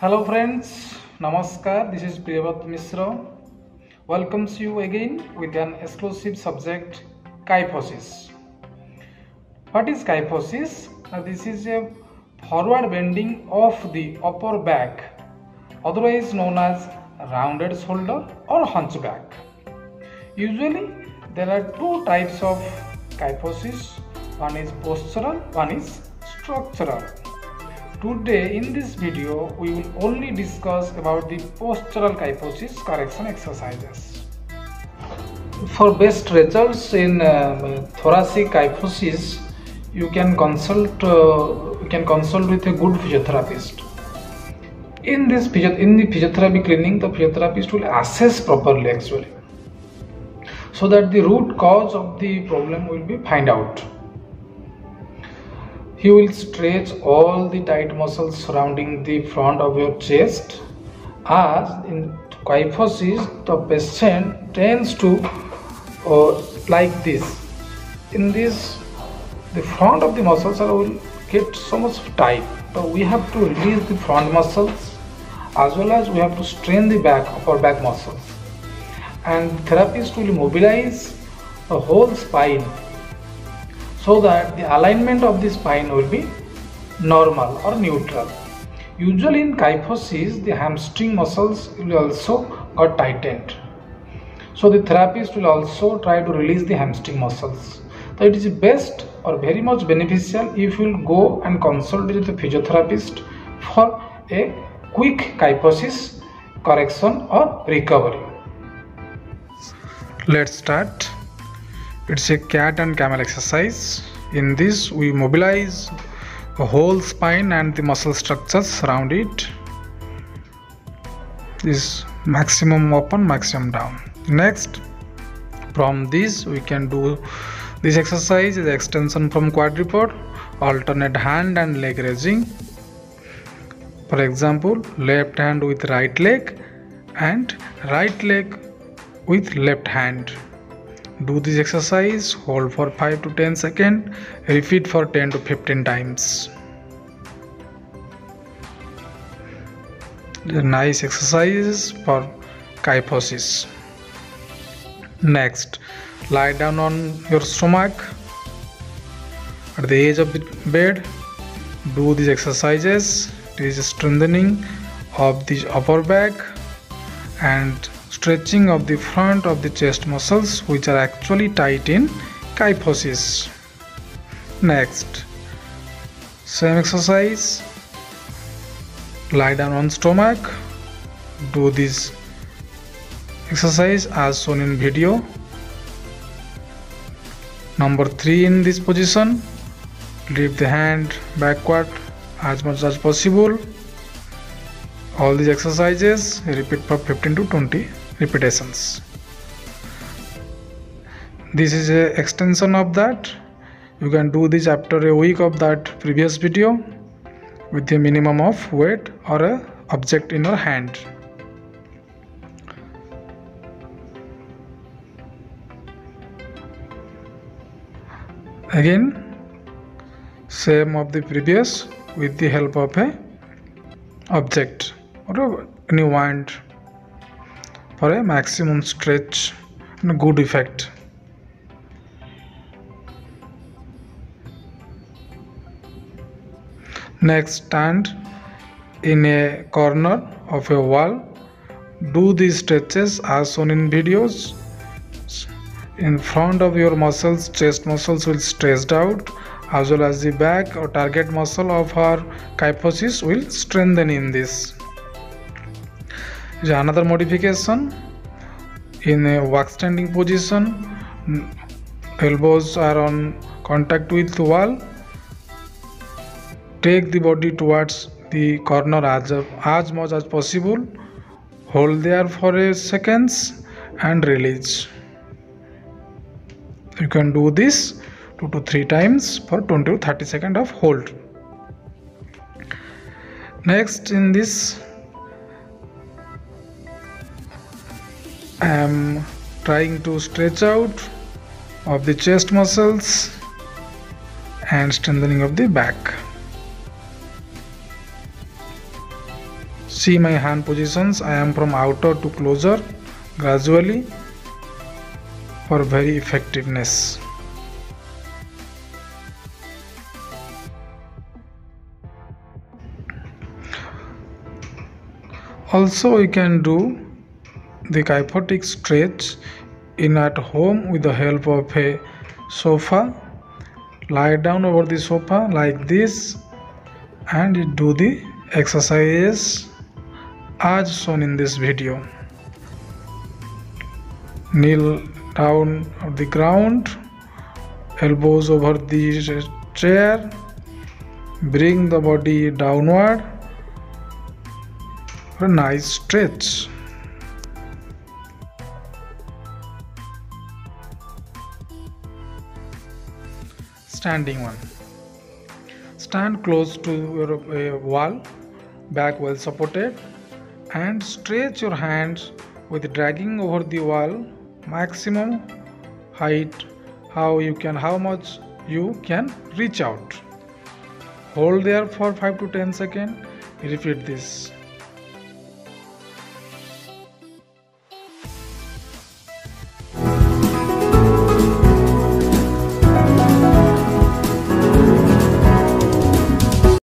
Hello friends, Namaskar. This is Priyabrata Mishra. Welcomes you again with an exclusive subject, kyphosis. What is kyphosis? Now, this is a forward bending of the upper back, otherwise known as rounded shoulder or hunchback. Usually, there are two types of kyphosis. One is postural, one is structural. Today in this video we will only discuss about the postural kyphosis correction exercises. For best results in uh, thoracic kyphosis you can consult uh, you can consult with a good physiotherapist. In this in the physiotherapy clinic the physiotherapist will assess properly actually so that the root cause of the problem will be find out he will stretch all the tight muscles surrounding the front of your chest. As in kyphosis, the patient tends to uh, like this. In this, the front of the muscles are will get so much tight. So we have to release the front muscles as well as we have to strain the back upper back muscles. And therapist will mobilize the whole spine so that the alignment of the spine will be normal or neutral. Usually in kyphosis, the hamstring muscles will also got tightened. So the therapist will also try to release the hamstring muscles. So it is best or very much beneficial if you will go and consult with the physiotherapist for a quick kyphosis correction or recovery. Let's start it's a cat and camel exercise. In this we mobilize the whole spine and the muscle structures around it. This maximum open maximum down. Next from this we can do this exercise is extension from quadruped alternate hand and leg raising. For example left hand with right leg and right leg with left hand do this exercise hold for 5 to 10 seconds repeat for 10 to 15 times. The nice exercise for kyphosis. Next lie down on your stomach at the edge of the bed. Do these exercises. It is strengthening of the upper back and stretching of the front of the chest muscles which are actually tight in kyphosis. Next. Same exercise. Lie down on stomach. Do this exercise as shown in video. Number 3 in this position. Lift the hand backward as much as possible. All these exercises repeat for 15 to 20 repetitions. This is a extension of that. You can do this after a week of that previous video with a minimum of weight or a object in your hand. Again same of the previous with the help of a object or any wand for a maximum stretch and good effect. Next, stand in a corner of a wall. Do these stretches as shown in videos. In front of your muscles, chest muscles will stretched out as well as the back or target muscle of our kyphosis will strengthen in this is another modification in a work standing position elbows are on contact with the wall. Take the body towards the corner as, as much as possible. Hold there for a seconds and release. You can do this 2 to 3 times for 20 to 30 seconds of hold. Next in this I am trying to stretch out of the chest muscles and strengthening of the back. See my hand positions. I am from outer to closer gradually for very effectiveness. Also you can do the kyphotic stretch in at home with the help of a sofa. Lie down over the sofa like this and do the exercises as shown in this video. Kneel down on the ground elbows over the chair bring the body downward for a nice stretch standing one. Stand close to your wall back well supported and stretch your hands with dragging over the wall maximum height how you can how much you can reach out. Hold there for 5 to 10 seconds. Repeat this